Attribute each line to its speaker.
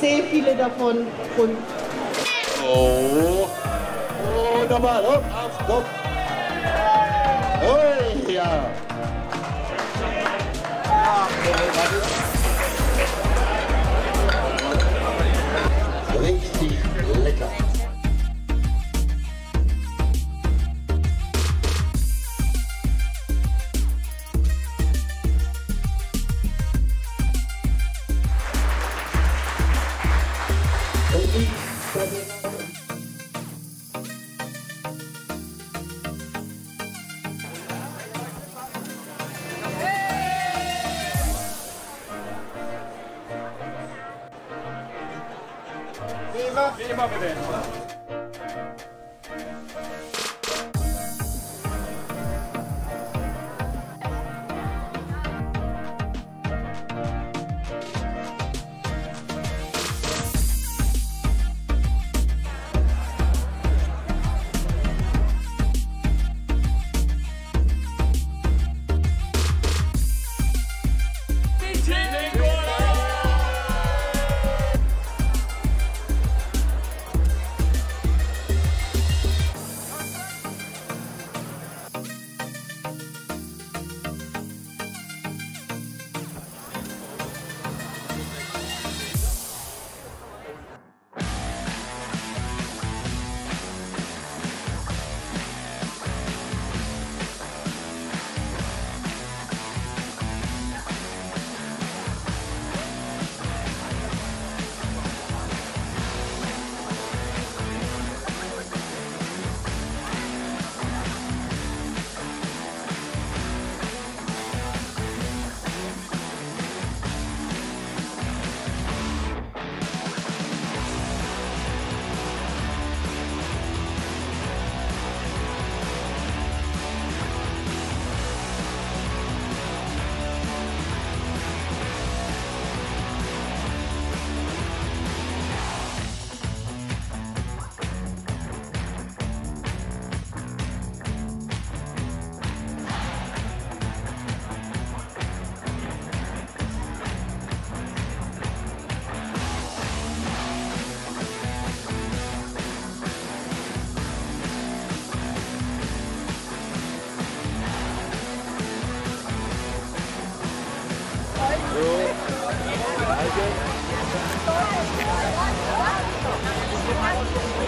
Speaker 1: sehr viele davon. Und
Speaker 2: Oh. Oh, nochmal. Hopp, auf, hopp. Oh, ja. Richtig Viva! Viva, Viva. City. Thank you.